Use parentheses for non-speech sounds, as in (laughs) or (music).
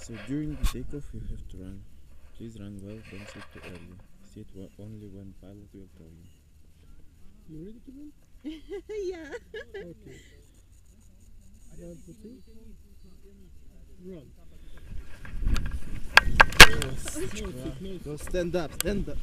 So during the takeoff, you have to run. Please run well, don't sit too early. Sit only when pilot will tell you. You ready to run? (laughs) yeah. Okay. One, two, three. Run. (laughs) Go stand up, stand up.